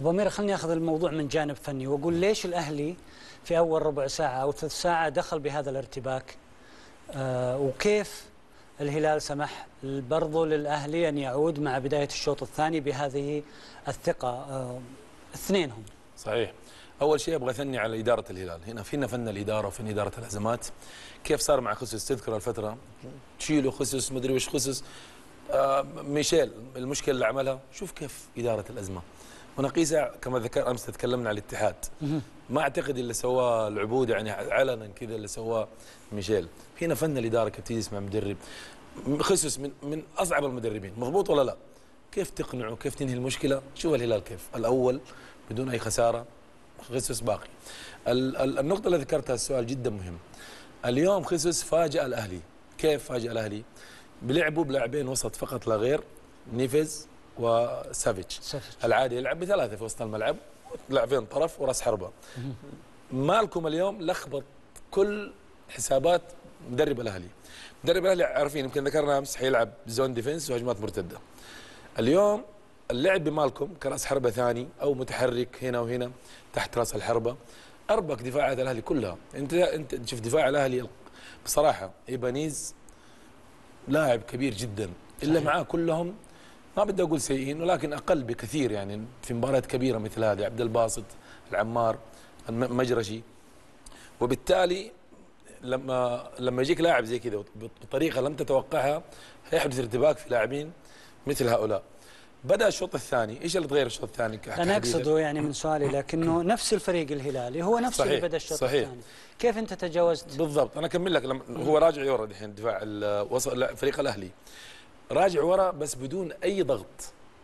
ابو امير خليني آخذ الموضوع من جانب فني وأقول ليش الأهلي في أول ربع ساعة أو ثلث ساعة دخل بهذا الارتباك؟ آه وكيف الهلال سمح برضو للأهلي أن يعود مع بداية الشوط الثاني بهذه الثقة؟ آه اثنينهم. صحيح. أول شيء أبغى أثني على إدارة الهلال. هنا فينا فن الإدارة وفن إدارة الازمات كيف صار مع خصوص تذكر الفترة تشيله خصوص مدري وش آه ميشيل المشكلة اللي عملها شوف كيف إدارة الأزمة. ونقيسها كما ذكر أمس تكلمنا على الاتحاد. ما أعتقد اللي سواه العبود يعني علنا كذا اللي سواه ميشيل. هنا فن الإدارة كيف تجلس مع مدرب. خصوص من من أصعب المدربين. مضبوط ولا لا؟ كيف تقنعه؟ كيف تنهي المشكلة؟ شوف الهلال كيف. الأول بدون أي خسارة خصوص باقي. ال- ال- النقطة اللي ذكرتها السؤال جدا مهم. اليوم خصوص فاجأ الأهلي. كيف فاجأ الأهلي؟ بلعبه بلاعبين وسط فقط لا غير نيفيز وسافيتش سافيتش. العادي يلعب بثلاثة في وسط الملعب لاعبين طرف وراس حربة. مالكم اليوم لخبط كل حسابات مدرب الأهلي. مدرب الأهلي عارفين يمكن ذكرنا أمس حيلعب zone defense وهجمات مرتدة. اليوم اللعب بمالكم كراس حربة ثاني أو متحرك هنا وهنا تحت راس الحربة أربك دفاعات الأهلي كلها. انت انت شوف دفاع الأهلي بصراحة إيبانيز لاعب كبير جدا إلا صحيح. معاه كلهم ما بدي أقول سيئين ولكن أقل بكثير يعني في مباريات كبيرة مثل هذه عبد الباسط العمار المجرشي وبالتالي لما لما يجيك لاعب زي كذا بطريقة لم تتوقعها هيحدث ارتباك في لاعبين مثل هؤلاء بدا الشوط الثاني. إيش اللي تغير الشوط الثاني أنا؟ أقصده يعني من سؤالي لكنه نفس الفريق الهلالي هو نفس اللي صحيح، بدا الشوط صحيح. الثاني. كيف أنت تجاوزت؟ بالضبط. أنا أكمل لك. لما هو راجع ورا دحين دفاع ال- وسط لا، فريق الأهلي. راجع ورا بس بدون أي ضغط.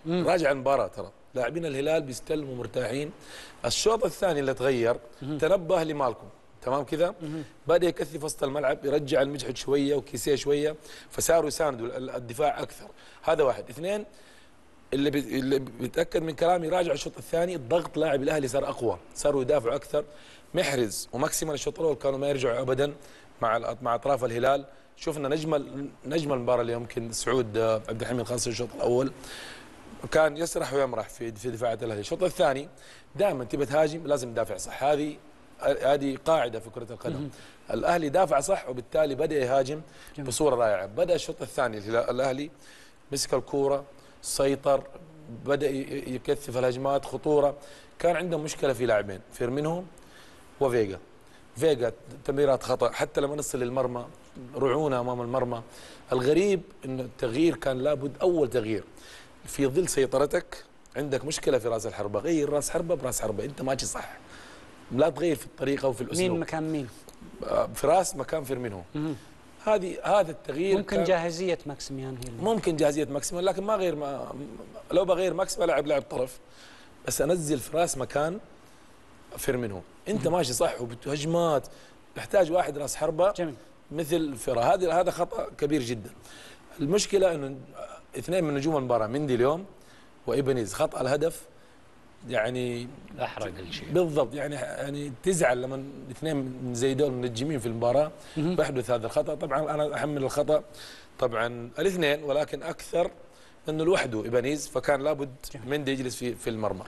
مم. راجع المباراة ترى. لاعبين الهلال بيستلموا مرتاحين. الشوط الثاني اللي تغير تنبه لمالكم. تمام كذا؟ بدأ يكثف وسط الملعب يرجع المجحد شوية وكيسيه شوية فصاروا يساندوا ال- الدفاع أكثر. هذا واحد. اثنين اللي اللي بيتأكد من كلامي راجع الشوط الثاني الضغط لاعب الأهلي صار أقوى صاروا يدافعوا أكثر. محرز وماكسيمان الشوط الأول كانوا ما يرجعوا ابدا مع مع أطراف الهلال. شفنا نجم نجم المباراة اللي يمكن سعود آه، عبد الحميد خاصه الشوط الأول. كان يسرح ويمرح في في دفاعات الأهلي. الشوط الثاني دائما تبي تهاجم لازم تدافع صح. هذه هذه قاعدة في كرة القدم. الأهلي دافع صح وبالتالي بدأ يهاجم. بصورة رائعة. بدأ الشوط الثاني الأهلي مسك الكورة سيطر بدأ يكثف الهجمات خطورة. كان عندهم مشكلة في لاعبين فيرمينو وفيجا فيجا تمريرات خطأ. حتى لما نصل للمرمى رعونه أمام المرمى. الغريب انه التغيير كان لابد أول تغيير. في ظل سيطرتك عندك مشكلة في رأس الحربة. غير رأس حربة برأس حربة. أنت ماشي صح. لا تغير في الطريقة وفي الأسلوب. مين مكان مين؟ آه، فراس مكان فيرمينو هذه هذا التغيير ممكن جاهزية ماكسيميان هي اللي ممكن جاهزية ماكسيميان لكن ما غير ما لو بغير ماكسيميان العب لاعب طرف. بس أنزل فراس مكان فيرمينو أنت ماشي صح وبهجمات تحتاج واحد راس حربة جميل. مثل فيرا هذا هذا خطأ كبير جدا. المشكلة إنه اثنين من نجوم المباراة ميندي اليوم وايبانيز خطأ الهدف يعني أحرق الشيء بالضبط يعني يعني تزعل لما اثنين من زي دول منجمين في المباراة بيحدث هذا الخطأ. طبعا أنا احمل الخطأ طبعا الاثنين ولكن أكثر إنه لوحده ايبانيز فكان لابد. مندي يجلس في في المرمى.